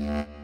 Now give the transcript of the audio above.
Yeah.